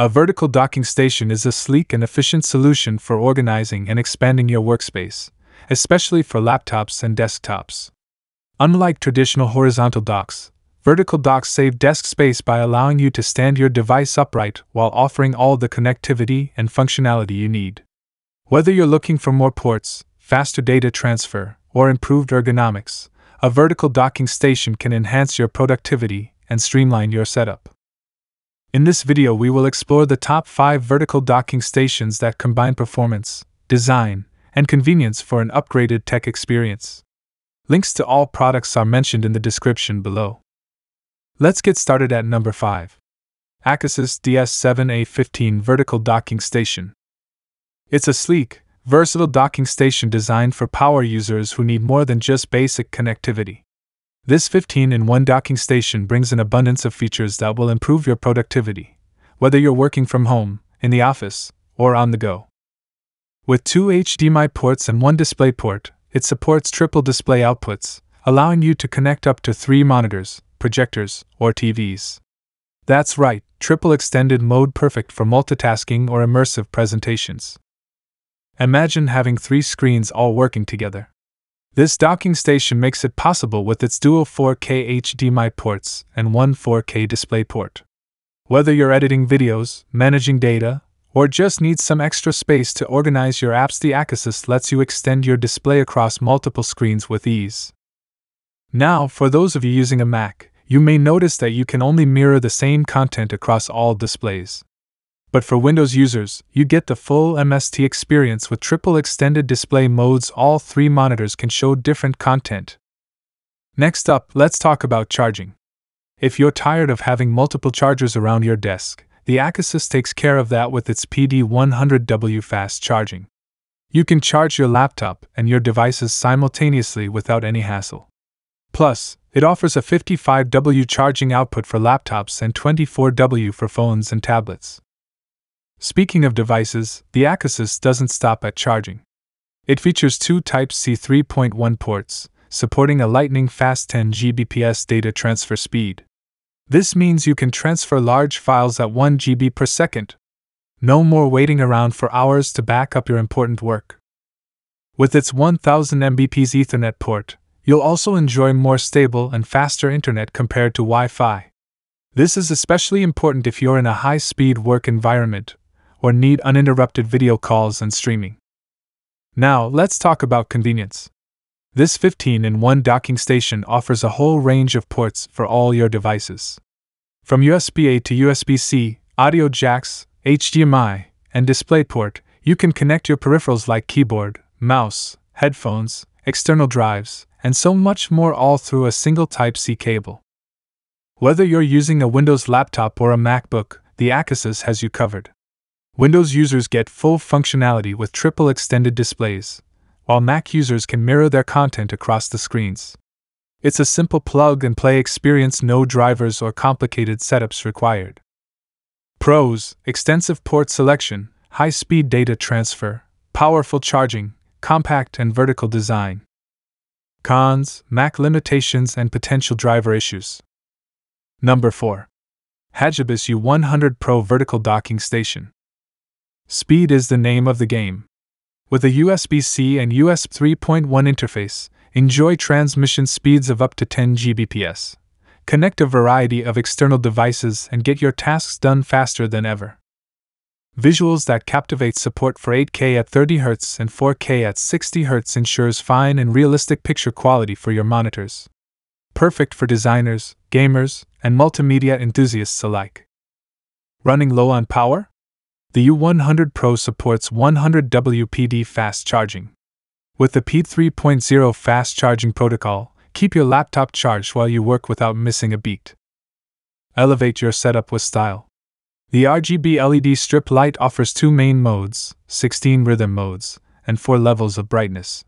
A vertical docking station is a sleek and efficient solution for organizing and expanding your workspace, especially for laptops and desktops. Unlike traditional horizontal docks, vertical docks save desk space by allowing you to stand your device upright while offering all the connectivity and functionality you need. Whether you're looking for more ports, faster data transfer, or improved ergonomics, a vertical docking station can enhance your productivity and streamline your setup. In this video, we will explore the top 5 vertical docking stations that combine performance, design, and convenience for an upgraded tech experience. Links to all products are mentioned in the description below. Let's get started at number 5. Acasis DS7A15 Vertical Docking Station. It's a sleek, versatile docking station designed for power users who need more than just basic connectivity. This 15 in 1 docking station brings an abundance of features that will improve your productivity, whether you're working from home, in the office, or on the go. With two HDMI ports and one DisplayPort, it supports triple display outputs, allowing you to connect up to three monitors, projectors, or TVs. That's right, triple extended mode perfect for multitasking or immersive presentations. Imagine having three screens all working together. This docking station makes it possible with its dual 4K HDMI ports and one 4K DisplayPort. Whether you're editing videos, managing data, or just need some extra space to organize your apps, the Acasis lets you extend your display across multiple screens with ease. Now, for those of you using a Mac, you may notice that you can only mirror the same content across all displays. But for Windows users, you get the full MST experience with triple extended display modes. All three monitors can show different content. Next up, let's talk about charging. If you're tired of having multiple chargers around your desk, the Acasis takes care of that with its PD100W fast charging. You can charge your laptop and your devices simultaneously without any hassle. Plus, it offers a 55W charging output for laptops and 24W for phones and tablets. Speaking of devices, the Acasis doesn't stop at charging. It features two Type C 3.1 ports, supporting a lightning fast 10 Gbps data transfer speed. This means you can transfer large files at 1 GB per second. No more waiting around for hours to back up your important work. With its 1000 Mbps Ethernet port, you'll also enjoy more stable and faster internet compared to Wi Fi. This is especially important if you're in a high speed work environment or need uninterrupted video calls and streaming. Now, let's talk about convenience. This 15 in 1 docking station offers a whole range of ports for all your devices. From USB A to USB C, audio jacks, HDMI, and DisplayPort, you can connect your peripherals like keyboard, mouse, headphones, external drives, and so much more all through a single Type C cable. Whether you're using a Windows laptop or a MacBook, the Acasis has you covered. Windows users get full functionality with triple extended displays, while Mac users can mirror their content across the screens. It's a simple plug and play experience, no drivers or complicated setups required. Pros extensive port selection, high speed data transfer, powerful charging, compact and vertical design. Cons Mac limitations and potential driver issues. Number 4. Hagibis U100 Pro Vertical Docking Station. Speed is the name of the game. With a USB C and USB 3.1 interface, enjoy transmission speeds of up to 10 Gbps. Connect a variety of external devices and get your tasks done faster than ever. Visuals that captivate support for 8K at 30 Hz and 4K at 60 Hz ensures fine and realistic picture quality for your monitors. Perfect for designers, gamers, and multimedia enthusiasts alike. Running low on power? The U100 Pro supports 100 WPD fast charging. With the P3.0 fast charging protocol, keep your laptop charged while you work without missing a beat. Elevate your setup with style. The RGB LED strip light offers two main modes 16 rhythm modes, and 4 levels of brightness.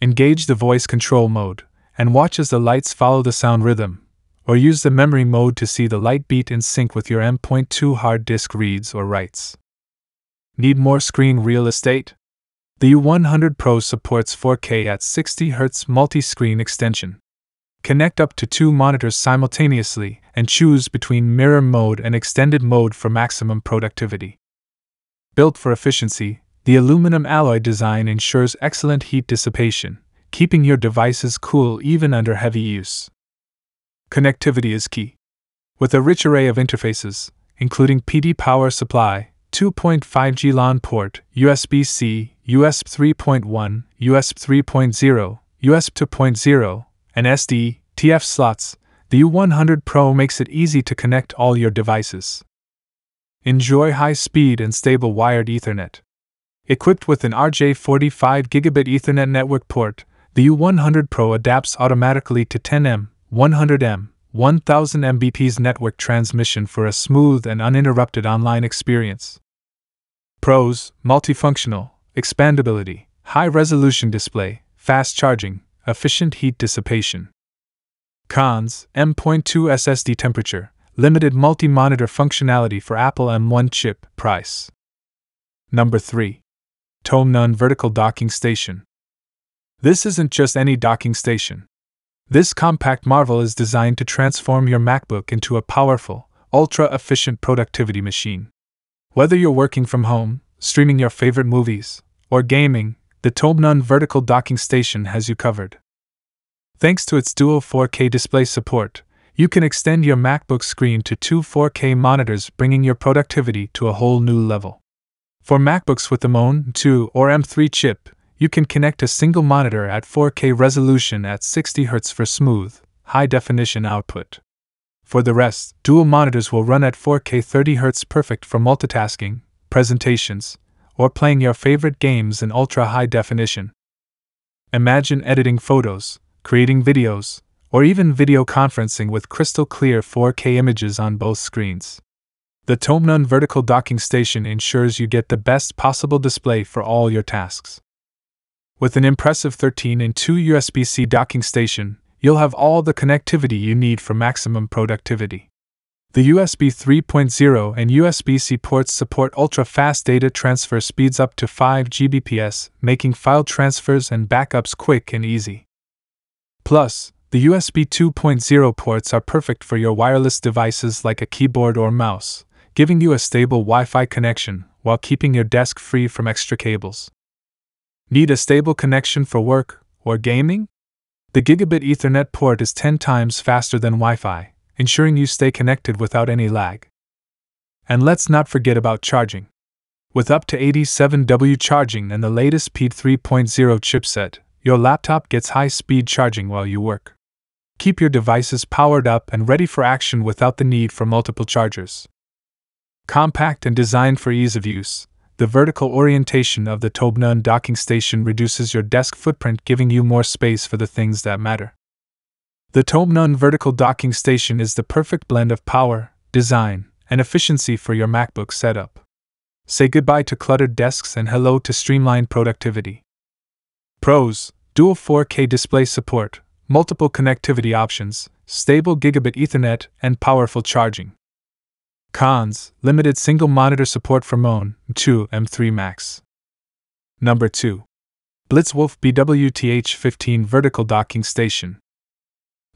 Engage the voice control mode, and watch as the lights follow the sound rhythm, or use the memory mode to see the light beat in sync with your M.2 hard disk reads or writes. Need more screen real estate? The U100 Pro supports 4K at 60 Hz multi screen extension. Connect up to two monitors simultaneously and choose between mirror mode and extended mode for maximum productivity. Built for efficiency, the aluminum alloy design ensures excellent heat dissipation, keeping your devices cool even under heavy use. Connectivity is key. With a rich array of interfaces, including PD power supply, 2.5G LAN port, USB C, USB 3.1, USB 3.0, USB 2.0, and SD, TF slots, the U100 Pro makes it easy to connect all your devices. Enjoy high speed and stable wired Ethernet. Equipped with an RJ45 Gigabit Ethernet network port, the U100 Pro adapts automatically to 10M, 100M, 1000 Mbps network transmission for a smooth and uninterrupted online experience. Pros Multifunctional, expandability, high resolution display, fast charging, efficient heat dissipation. Cons M.2 SSD temperature, limited multi monitor functionality for Apple M1 chip, price. Number 3. Tobenone Vertical Docking Station. This isn't just any docking station. This compact marvel is designed to transform your MacBook into a powerful, ultra efficient productivity machine. Whether you're working from home, streaming your favorite movies, or gaming, the Tobenone vertical docking station has you covered. Thanks to its dual 4K display support, you can extend your MacBook screen to two 4K monitors, bringing your productivity to a whole new level. For MacBooks with the M2 or M3 chip, you can connect a single monitor at 4K resolution at 60 Hz for smooth, high definition output. For the rest, dual monitors will run at 4K 30 Hz perfect for multitasking, presentations, or playing your favorite games in ultra high definition. Imagine editing photos, creating videos, or even video conferencing with crystal clear 4K images on both screens. The Tobenone vertical docking station ensures you get the best possible display for all your tasks. With an impressive 13 and 2 USB C docking station, you'll have all the connectivity you need for maximum productivity. The USB 3.0 and USB C ports support ultra fast data transfer speeds up to 5 Gbps, making file transfers and backups quick and easy. Plus, the USB 2.0 ports are perfect for your wireless devices like a keyboard or mouse, giving you a stable Wi Fi connection while keeping your desk free from extra cables. Need a stable connection for work or gaming? The Gigabit Ethernet port is 10 times faster than Wi Fi, ensuring you stay connected without any lag. And let's not forget about charging. With up to 87W charging and the latest PD 3.0 chipset, your laptop gets high speed charging while you work. Keep your devices powered up and ready for action without the need for multiple chargers. Compact and designed for ease of use, the vertical orientation of the Tobenone docking station reduces your desk footprint, giving you more space for the things that matter. The Tobenone vertical docking station is the perfect blend of power, design, and efficiency for your MacBook setup. Say goodbye to cluttered desks and hello to streamlined productivity. Pros Dual 4K display support, multiple connectivity options, stable gigabit Ethernet, and powerful charging. Cons Limited single monitor support for Moan 2 M3 Max. Number 2. Blitzwolf BWTH15 Vertical Docking Station.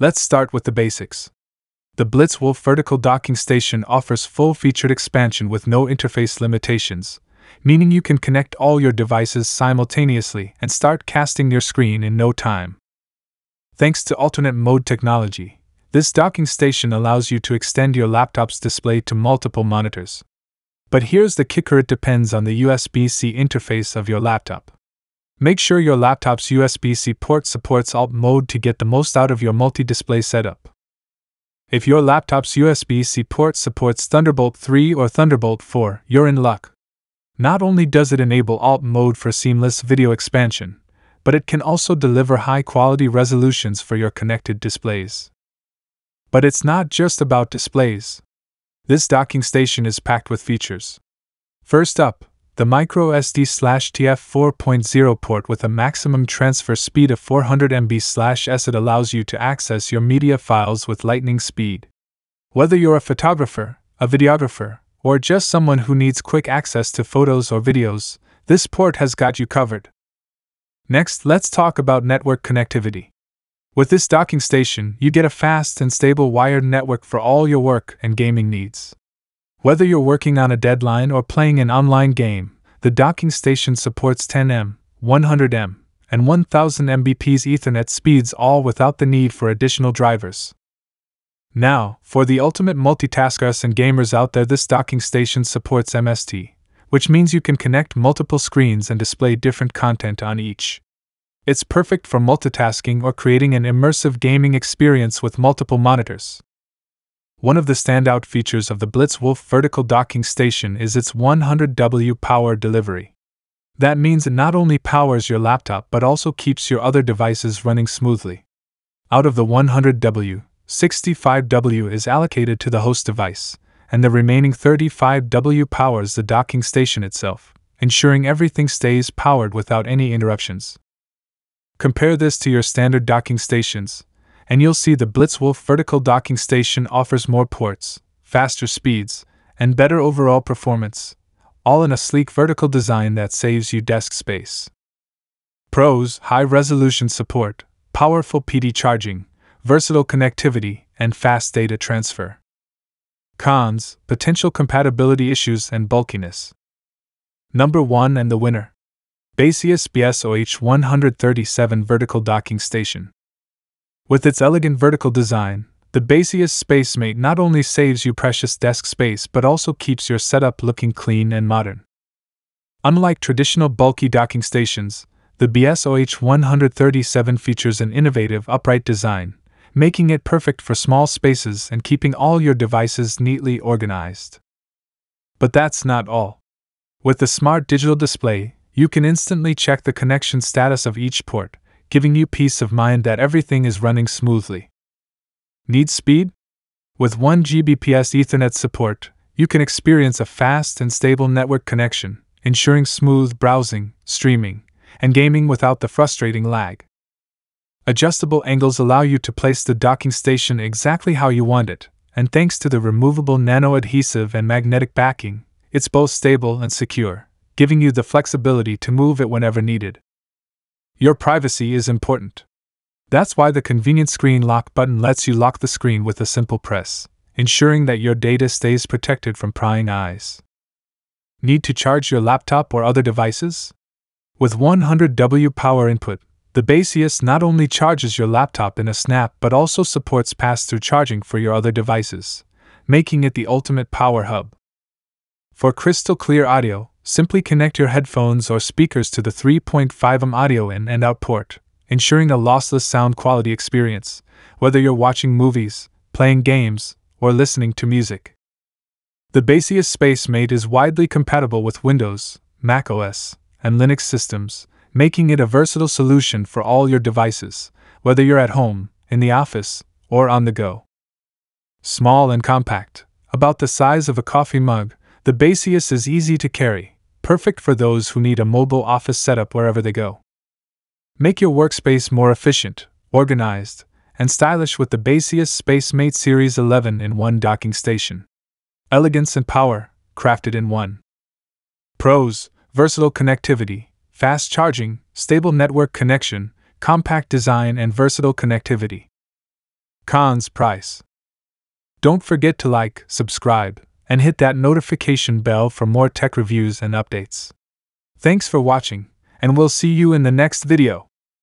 Let's start with the basics. The Blitzwolf Vertical Docking Station offers full featured expansion with no interface limitations, meaning you can connect all your devices simultaneously and start casting your screen in no time. Thanks to alternate mode technology, this docking station allows you to extend your laptop's display to multiple monitors. But here's the kicker it depends on the USB C interface of your laptop. Make sure your laptop's USB C port supports Alt mode to get the most out of your multi display setup. If your laptop's USB C port supports Thunderbolt 3 or Thunderbolt 4, you're in luck. Not only does it enable Alt mode for seamless video expansion, but it can also deliver high quality resolutions for your connected displays. But it's not just about displays. This docking station is packed with features. First up, the microSD/TF 4.0 port with a maximum transfer speed of 400 MB/s. It allows you to access your media files with lightning speed. Whether you're a photographer, a videographer, or just someone who needs quick access to photos or videos, this port has got you covered. Next, let's talk about network connectivity. With this docking station, you get a fast and stable wired network for all your work and gaming needs. Whether you're working on a deadline or playing an online game, the docking station supports 10M, 100M, and 1000 Mbps Ethernet speeds all without the need for additional drivers. Now, for the ultimate multitaskers and gamers out there, this docking station supports MST, which means you can connect multiple screens and display different content on each. It's perfect for multitasking or creating an immersive gaming experience with multiple monitors. One of the standout features of the Blitzwolf vertical docking station is its 100W power delivery. That means it not only powers your laptop but also keeps your other devices running smoothly. Out of the 100W, 65W is allocated to the host device, and the remaining 35W powers the docking station itself, ensuring everything stays powered without any interruptions. Compare this to your standard docking stations, and you'll see the Blitzwolf vertical docking station offers more ports, faster speeds, and better overall performance, all in a sleek vertical design that saves you desk space. Pros high resolution support, powerful PD charging, versatile connectivity, and fast data transfer. Cons potential compatibility issues and bulkiness. Number 1 and the winner Baseus BSOH 137 Vertical Docking Station. With its elegant vertical design, the Baseus SpaceMate not only saves you precious desk space but also keeps your setup looking clean and modern. Unlike traditional bulky docking stations, the BSOH 137 features an innovative upright design, making it perfect for small spaces and keeping all your devices neatly organized. But that's not all. With the smart digital display, you can instantly check the connection status of each port, giving you peace of mind that everything is running smoothly. Need speed? With 1 Gbps Ethernet support, you can experience a fast and stable network connection, ensuring smooth browsing, streaming, and gaming without the frustrating lag. Adjustable angles allow you to place the docking station exactly how you want it, and thanks to the removable nano adhesive and magnetic backing, it's both stable and secure, giving you the flexibility to move it whenever needed. Your privacy is important. That's why the convenient screen lock button lets you lock the screen with a simple press, ensuring that your data stays protected from prying eyes. Need to charge your laptop or other devices? With 100W power input, the Baseus not only charges your laptop in a snap but also supports pass through charging for your other devices, making it the ultimate power hub. For crystal clear audio, Simply connect your headphones or speakers to the 3.5mm audio in and out port, ensuring a lossless sound quality experience, whether you're watching movies, playing games, or listening to music. The Baseus SpaceMate is widely compatible with Windows, Mac OS, and Linux systems, making it a versatile solution for all your devices, whether you're at home, in the office, or on the go. Small and compact, about the size of a coffee mug, the Baseus is easy to carry, perfect for those who need a mobile office setup wherever they go. Make your workspace more efficient, organized, and stylish with the Baseus SpaceMate Series 11 in one docking station. Elegance and power, crafted in one. Pros versatile connectivity, fast charging, stable network connection, compact design, and versatile connectivity. Cons price. Don't forget to like, subscribe, and hit that notification bell for more tech reviews and updates. Thanks for watching, and we'll see you in the next video.